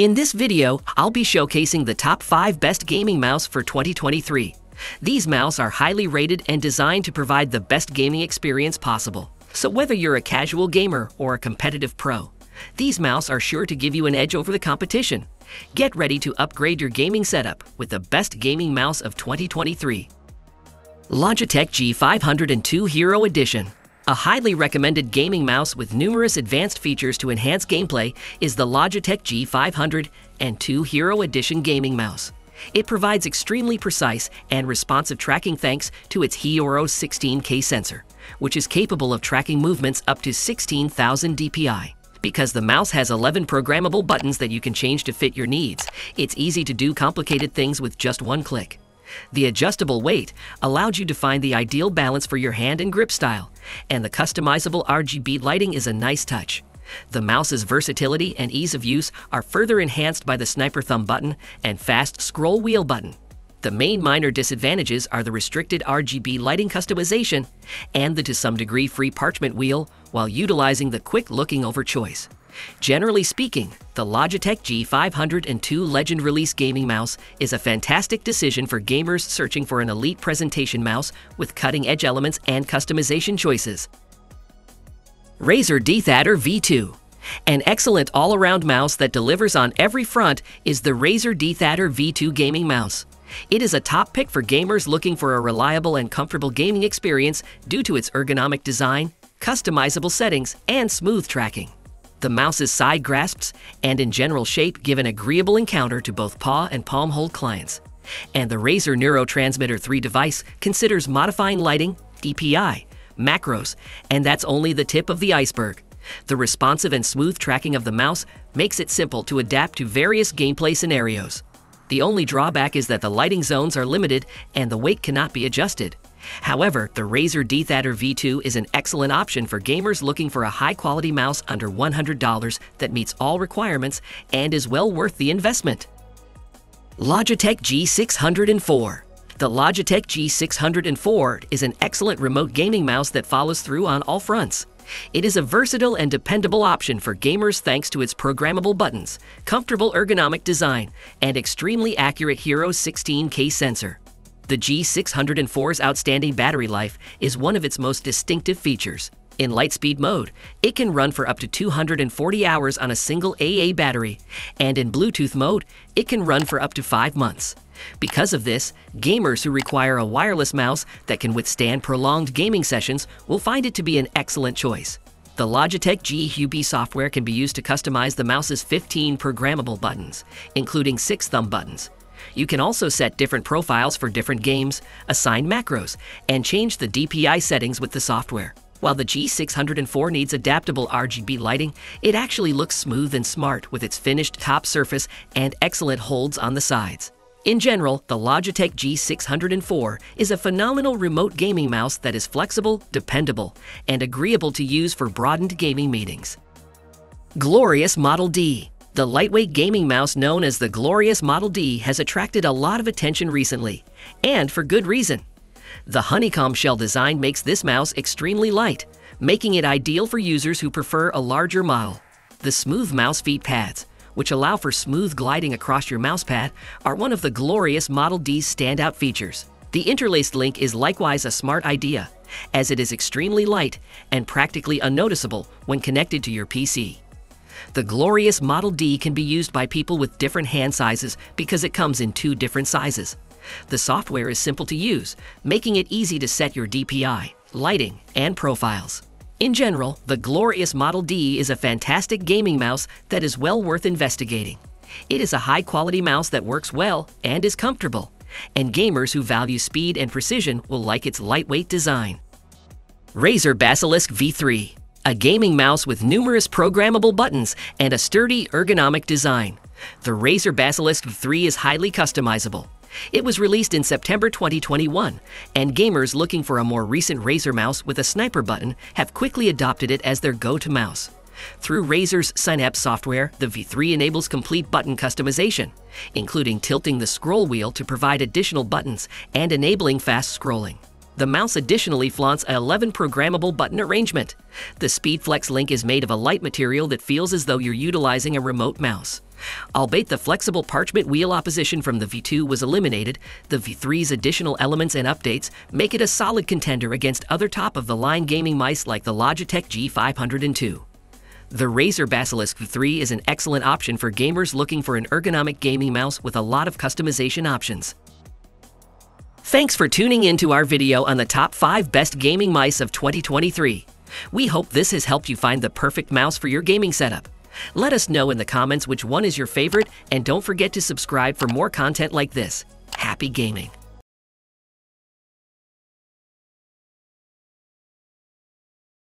In this video, I'll be showcasing the top 5 best gaming mouse for 2023. These mouse are highly rated and designed to provide the best gaming experience possible. So whether you're a casual gamer or a competitive pro, these mouse are sure to give you an edge over the competition. Get ready to upgrade your gaming setup with the best gaming mouse of 2023. Logitech G502 Hero Edition a highly recommended gaming mouse with numerous advanced features to enhance gameplay is the Logitech G500 and 2 Hero Edition gaming mouse. It provides extremely precise and responsive tracking thanks to its Hero 16K sensor, which is capable of tracking movements up to 16,000 dpi. Because the mouse has 11 programmable buttons that you can change to fit your needs, it's easy to do complicated things with just one click. The adjustable weight allowed you to find the ideal balance for your hand and grip style, and the customizable RGB lighting is a nice touch. The mouse's versatility and ease of use are further enhanced by the sniper thumb button and fast scroll wheel button. The main minor disadvantages are the restricted RGB lighting customization and the to some degree free parchment wheel while utilizing the quick looking over choice. Generally speaking, the Logitech G502 Legend Release Gaming Mouse is a fantastic decision for gamers searching for an elite presentation mouse with cutting-edge elements and customization choices. Razer DeathAdder V2 An excellent all-around mouse that delivers on every front is the Razer DeathAdder V2 gaming mouse. It is a top pick for gamers looking for a reliable and comfortable gaming experience due to its ergonomic design, customizable settings, and smooth tracking. The mouse's side grasps and in general shape give an agreeable encounter to both paw and palm hold clients. And the Razer Neurotransmitter 3 device considers modifying lighting, DPI, macros, and that's only the tip of the iceberg. The responsive and smooth tracking of the mouse makes it simple to adapt to various gameplay scenarios. The only drawback is that the lighting zones are limited and the weight cannot be adjusted. However, the Razer DeathAdder V2 is an excellent option for gamers looking for a high-quality mouse under $100 that meets all requirements and is well worth the investment. Logitech G604 The Logitech G604 is an excellent remote gaming mouse that follows through on all fronts. It is a versatile and dependable option for gamers thanks to its programmable buttons, comfortable ergonomic design, and extremely accurate Hero 16K sensor. The G604's outstanding battery life is one of its most distinctive features. In Lightspeed mode, it can run for up to 240 hours on a single AA battery, and in Bluetooth mode, it can run for up to 5 months. Because of this, gamers who require a wireless mouse that can withstand prolonged gaming sessions will find it to be an excellent choice. The Logitech G Hubie software can be used to customize the mouse's 15 programmable buttons, including 6 thumb buttons. You can also set different profiles for different games, assign macros, and change the DPI settings with the software. While the G604 needs adaptable RGB lighting, it actually looks smooth and smart with its finished top surface and excellent holds on the sides. In general, the Logitech G604 is a phenomenal remote gaming mouse that is flexible, dependable, and agreeable to use for broadened gaming meetings. Glorious Model D the lightweight gaming mouse known as the Glorious Model D has attracted a lot of attention recently, and for good reason. The honeycomb shell design makes this mouse extremely light, making it ideal for users who prefer a larger model. The smooth mouse feet pads, which allow for smooth gliding across your mousepad, are one of the Glorious Model D's standout features. The interlaced link is likewise a smart idea, as it is extremely light and practically unnoticeable when connected to your PC. The glorious Model D can be used by people with different hand sizes because it comes in two different sizes. The software is simple to use, making it easy to set your DPI, lighting, and profiles. In general, the glorious Model D is a fantastic gaming mouse that is well worth investigating. It is a high-quality mouse that works well and is comfortable, and gamers who value speed and precision will like its lightweight design. Razer Basilisk V3 a gaming mouse with numerous programmable buttons and a sturdy ergonomic design. The Razer Basilisk 3 is highly customizable. It was released in September 2021, and gamers looking for a more recent Razer mouse with a sniper button have quickly adopted it as their go-to mouse. Through Razer's Synapse software, the V3 enables complete button customization, including tilting the scroll wheel to provide additional buttons and enabling fast scrolling. The mouse additionally flaunts a 11 programmable button arrangement. The SpeedFlex link is made of a light material that feels as though you're utilizing a remote mouse. Albeit the flexible parchment wheel opposition from the V2 was eliminated, the V3's additional elements and updates make it a solid contender against other top of the line gaming mice like the Logitech G502. The Razer Basilisk V3 is an excellent option for gamers looking for an ergonomic gaming mouse with a lot of customization options. Thanks for tuning in to our video on the top 5 best gaming mice of 2023. We hope this has helped you find the perfect mouse for your gaming setup. Let us know in the comments which one is your favorite, and don't forget to subscribe for more content like this. Happy gaming!